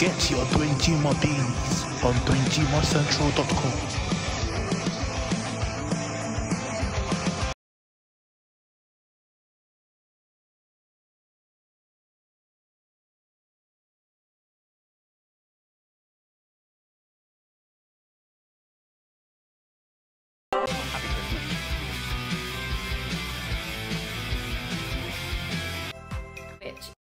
Get your 20 more beanies on DwayneGmaCentral.com.